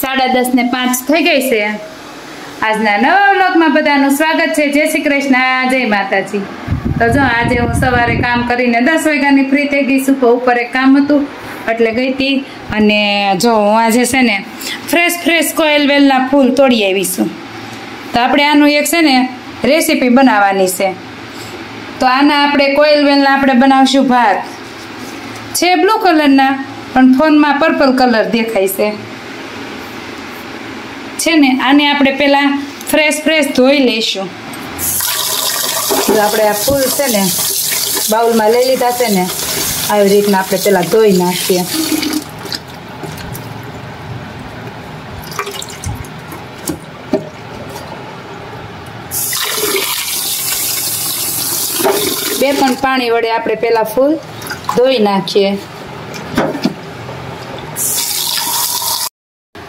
સાડા દસ ને પાંચ થઈ ગઈ છે. આજના નવા બ્લોગમાં બધાનું સ્વાગત છે. જય શ્રી કૃષ્ણ. જય માતાજી. તો જો આજે હું સવારે કામ કરીને દસ વાગ્યાની ફ્રી થઈ ગઈ સુપો ઉપર એક કામ હતું, એટલે ગઈ હતી. અને જો હું આજે છે ને ફ્રેશ ફ્રેશ કોયલ વેલના ફૂલ તોડી આવીશું તો આપણે આનું એક છે ને રેસીપી બનાવવાની છે. તો આના આપણે કોઈલ વેલના આપણે બનાવશું ભાત. છે બ્લુ કલરના પણ ફોનમાં પર્પલ કલર દેખાય છે. છે ને, આને આપણે પહેલાં ફ્રેશ ફ્રેશ ધોઈ લઈશું. આપણે આ ફૂલ છે ને, બાઉલમાં લઈ લીધા છે ને, આવી રીતના આપણે પહેલાં ધોઈ નાખીએ. ત્રણ પાણી વડે આપણે પહેલાં ફૂલ ધોઈ નાખીએ.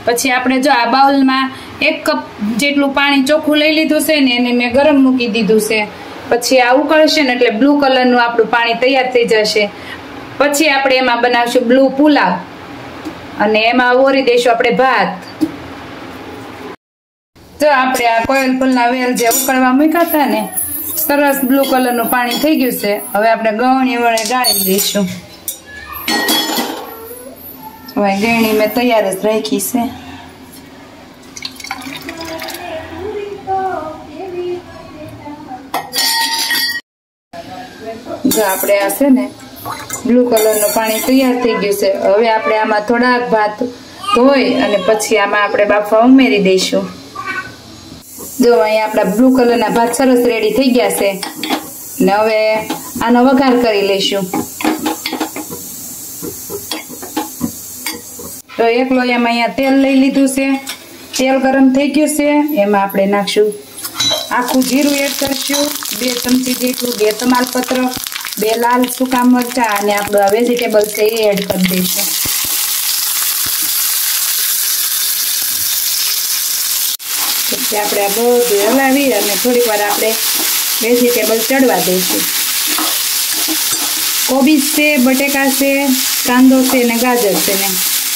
પછી આપણે જો આ બાઉલમાં એક કપ જેટલું પાણી ચોખ્ખું લઈ લીધું છે ને એને મેં ગરમ મૂકી દીધું છે. પછી આ ઉકળશે ને એટલે બ્લુ કલરનું આપણું પાણી તૈયાર થઈ જશે. પછી આપણે એમાં બનાવશું બ્લુ પુલાવ. અને એમાં ઓરી દઈશું આપણે ભાત. જો આપણે આ કોયલ ફૂલના વેલ જે ઉકળવા મૂક્યા હતા ને સરસ બ્લુ કલરનું પાણી થઈ ગયું છે. હવે આપણે ગવણી વડે ગાળી દઈશું હવે મેં તૈયાર જ રાખી છે. જો આપણે આ છે ને બ્લુ કલરનું પાણી તૈયાર થઈ ગયું છે. હવે આપણે આમાં થોડાક ભાત ધોઈ અને પછી આમાં આપણે બાફા ઉમેરી દઈશું. જો અહીંયા આપણા બ્લુ કલરના ભાત સરસ રેડી થઈ ગયા છે. ને હવે આનો વઘાર કરી લઈશું. તો એક લોયામાં અહીંયા તેલ લઈ લીધું છે. તેલ ગરમ થઈ ગયું છે. એમાં આપણે નાખશું આખું જીરું એડ કરશું. બે ચમચી જેટલું બે તમાલપત્ર, બે લાલ સૂકા મરચા અને આપણું આ વેજીટેબલ છે એ એડ કરી દઈશું. પછી આપણે આ બધું હલાવી અને થોડીક વાર આપણે વેજીટેબલ ચડવા દઈશું. કોબીજ છે, બટેકા છે, કાંદો છે ને ગાજર છે ને.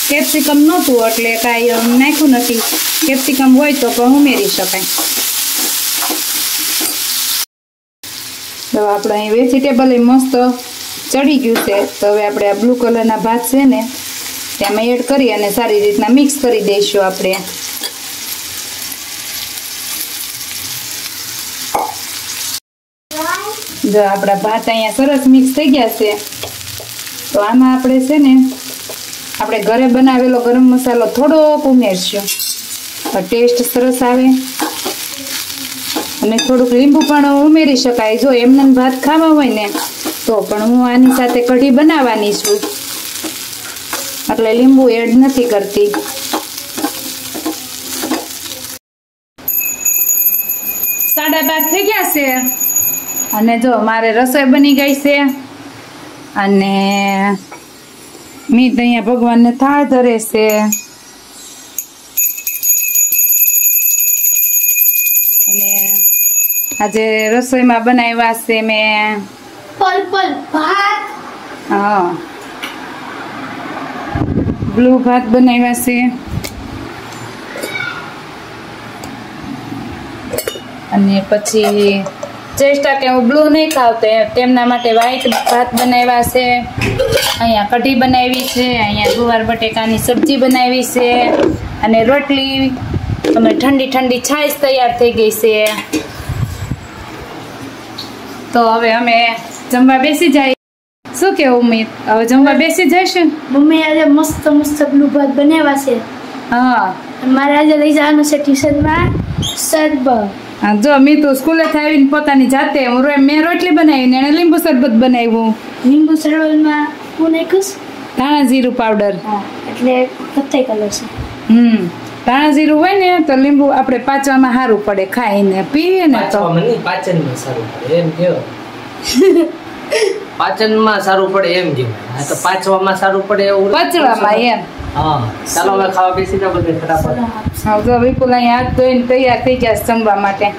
કેપ્સિકમ નહોતું એટલે કાંઈ નાખ્યું નથી. કેપ્સિકમ હોય તો પણ ઉમેરી શકાય. તો આપણે અહીં વેજીટેબલ મસ્ત ચડી ગયું છે. તો હવે આપણે આ બ્લુ કલરના ભાત છે ને, તેમાં એડ કરી અને સારી રીતના મિક્સ કરી દઈશું આપણે. જો આપણા ભાત અહીંયા સરસ મિક્સ થઈ ગયા છે, તો આમાં આપણે છે ને, આપણે ઘરે બનાવેલો ગરમ મસાલો થોડોક ઉમેરશું. ટેસ્ટ સરસ આવે. અને થોડુંક લીંબુ પણ ઉમેરી શકાય. જો એમને ભાત ખાવા હોય ને, તો પણ હું આની સાથે કઢી બનાવવાની છું. એટલે લીંબુ એડ નથી કરતી. સાડા બાર થઈ ગયા છે. અને જો મારે રસોઈ બની ગઈ છે અને મીઠ અહીંયા ભગવાનને થાળ ધરે છે. અને આજે રસોઈમાં બનાવ્યા છે મેં પર્પલ ભાત. હા. બ્લુ ભાત બનાવ્યા છે. અને પછી ચેષ્ટા કે હું બ્લુ નહીં ખાવ તો તેમના માટે વ્હાઈટ ભાત બનાવ્યા છે. અહીંયા કઢી બનાવી છે અહીંયા ગુવાર બટેકાની સબ્જી બનાવી છે અને રોટલી. અમે ઠંડી ઠંડી છાશ તૈયાર થઈ ગઈ છે. તો હવે અમે જમવા બેસી જાય. શું કેવું ઉમેદ હવે જમવા બેસી જઈશું? મમ્મી આજે મસ્ત મસ્ત બ્લુ ભાત બનાવ્યા છે. હા. મારે આજે લઈ જવાનું છે ટ્યુશનમાં સરબ હા, જો મેં તો સ્કૂલે આવીને પોતાની જાતે હું મેં રોટલી બનાવી એને લીંબુ શરબત બનાવ્યું. લીંબુ શરબતમાં હું નાખીશ? ધાણા જીરું પાવડર. એટલે કથ્થઈ કલર છે. હમ ધાણા જીરું હોય ને તો લીંબુ આપણે પાચવામાં સારું પડે ખાઈને પીએ ને તો. પાચવામાં નહીં, પાચનમાં સારું પડે એમ કયો પાચનમાં સારું પડે એમ કેવાય. તો પાચવામાં સારું પડે એવું પચવામાં એમ. ચાલો હવે ખાવા બેસી જાઓ બધે ફટાફટ. હા જો વિપુલ અહીંયા ધોઈને તૈયાર થઈ ગયા જમવા માટે.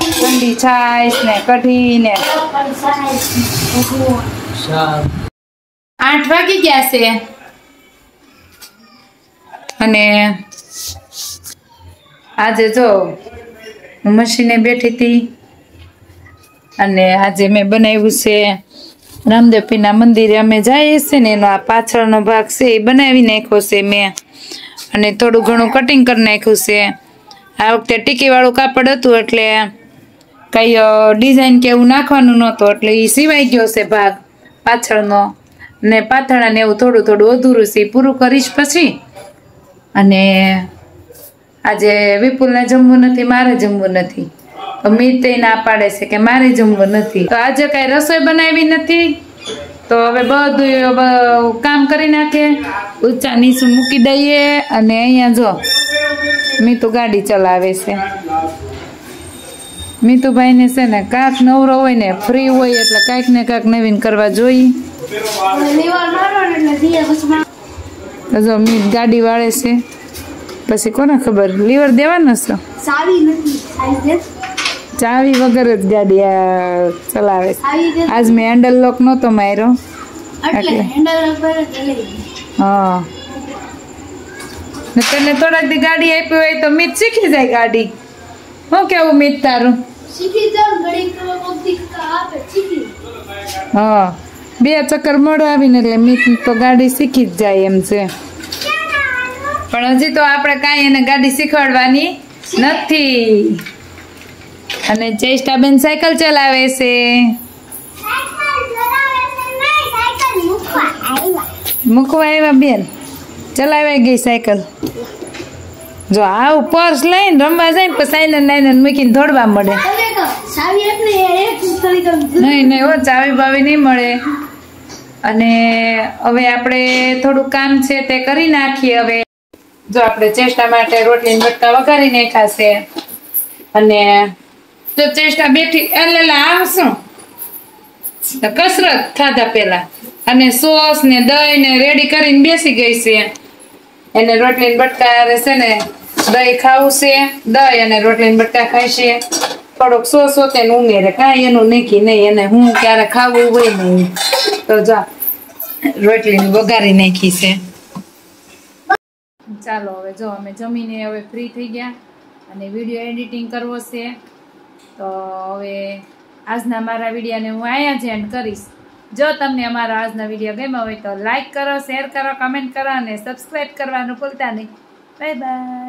ઠંડી છાશ ને કઢી ને. આઠ વાગી ગયા છે. અને આજે જો હું મશીને બેઠી હતી. અને આજે મેં બનાવ્યું છે રામદેવપીના મંદિરે અમે જઈએ છીએ ને એનો આ પાછળનો ભાગ છે એ બનાવી નાખ્યો છે મેં. અને થોડું ઘણું કટિંગ કરી નાખ્યું છે. આ વખતે ટીકીવાળું કાપડ હતું એટલે કંઈ ડિઝાઇન કે એવું નાખવાનું નહોતું, એટલે એ સિવાઈ ગયો છે ભાગ પાછળનો. ને પાથળાને એવું થોડું થોડું અધૂરું છે પૂરું કરીશ પછી. અને આજે વિપુલને જમવું નથી, મારે જમવું નથી. તો મીતે ના પાડે છે કે મારે જમવું નથી. તો આજે કાંઈ રસોઈ બનાવી નથી. તો હવે બધું કામ કરી નાખે. ઊંચા નીચું મૂકી દઈએ અને અહીંયા જો, મીતુ ગાડી ચલાવે છે. મીતુભાઈને છે ને કાંક નવરો હોય ને ફ્રી હોય એટલે કાંઈક ને કાંઈક નવીન કરવા જોઈએ. જો મીત ગાડી વાળે છે. પછી કોને ખબર? લીવર દેવાનું છે? ચાવી વગર જ ગાડી આ ચલાવે. છે આજ મેં હેન્ડલ લોક નહોતો માર્યો. એટલે હા. ને તને થોડાક દી ગાડી આપી હોય તો મીત શીખી જાય ગાડી. હું કેવું મીત તારું? હા. બે ચક્કર મોડો આવીને એટલે મીત તો ગાડી શીખી જ જાય એમ છે. પણ હજી તો આપણે કાંઈ એને ગાડી શીખવાડવાની નથી. અને ચેષ્ટાબેન સાયકલ ચલાવે છે. મૂકવા આવ્યા. બેન. ચલાવાઈ ગઈ સાયકલ. જો આવું પર્સ લઈને રમવા જાય ને સાયલન લાઈને મૂકીને દોડવા મળે. નહીં નહીં હો ચાવી બાવી નહીં મળે. અને હવે આપણે થોડું કામ છે તે કરી નાખીએ હવે. જો આપણે ચેષ્ટા માટે રોટલી બટકા વઘારી નાખાશે અને જો ચેષ્ટા બેઠી એટલે લા, આ શું? કસરત ખાધા પેલા અને સોસ ને દહીં ને રેડી કરીને બેસી ગઈ છે. એને રોટલી બટકા છે ને દહીં ખાવું છે. દહીં અને રોટલી બટકા ખાય છે. થોડોક સોસ હોતે ને ઉમેરે. કાંઈ એનું નીકી નહીં. એને હું ક્યારે ખાવું હોય નહીં. તો જા રોટલી વઘારી નાખી છે. ચાલો હવે જો અમે જમીને હવે ફ્રી થઈ ગયા. અને વીડિયો એડિટિંગ કરવો છે. તો હવે આજના મારા વિડીયોને હું અહીંયા જ એન્ડ કરીશ. જો તમને અમારા આજના વીડિયો ગમ્યો હોય તો લાઇક કરો શેર કરો કમેન્ટ કરો અને સબસ્ક્રાઈબ કરવાનું ભૂલતા નહીં. Bye bye